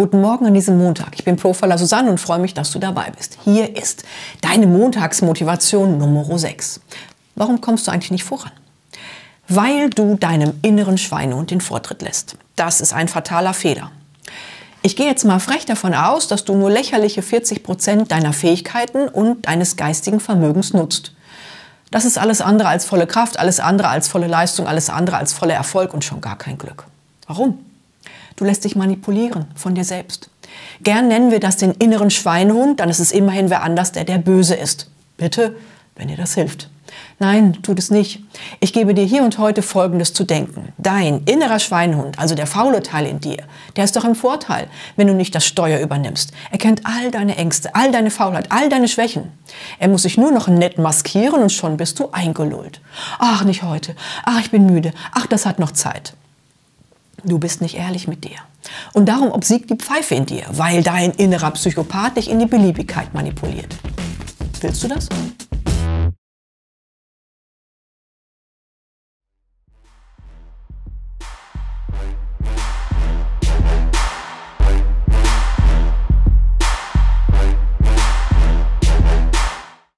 Guten Morgen an diesem Montag. Ich bin Profiler Susanne und freue mich, dass du dabei bist. Hier ist deine Montagsmotivation Nummer 6. Warum kommst du eigentlich nicht voran? Weil du deinem inneren Schweinehund den Vortritt lässt. Das ist ein fataler Fehler. Ich gehe jetzt mal frech davon aus, dass du nur lächerliche 40 Prozent deiner Fähigkeiten und deines geistigen Vermögens nutzt. Das ist alles andere als volle Kraft, alles andere als volle Leistung, alles andere als voller Erfolg und schon gar kein Glück. Warum? Du lässt dich manipulieren von dir selbst. Gern nennen wir das den inneren Schweinehund, dann ist es immerhin wer anders, der der Böse ist. Bitte, wenn dir das hilft. Nein, tut es nicht. Ich gebe dir hier und heute Folgendes zu denken. Dein innerer Schweinhund, also der faule Teil in dir, der ist doch im Vorteil, wenn du nicht das Steuer übernimmst. Er kennt all deine Ängste, all deine Faulheit, all deine Schwächen. Er muss sich nur noch nett maskieren und schon bist du eingelullt. Ach, nicht heute. Ach, ich bin müde. Ach, das hat noch Zeit. Du bist nicht ehrlich mit dir. Und darum obsiegt die Pfeife in dir, weil dein innerer Psychopath dich in die Beliebigkeit manipuliert. Willst du das?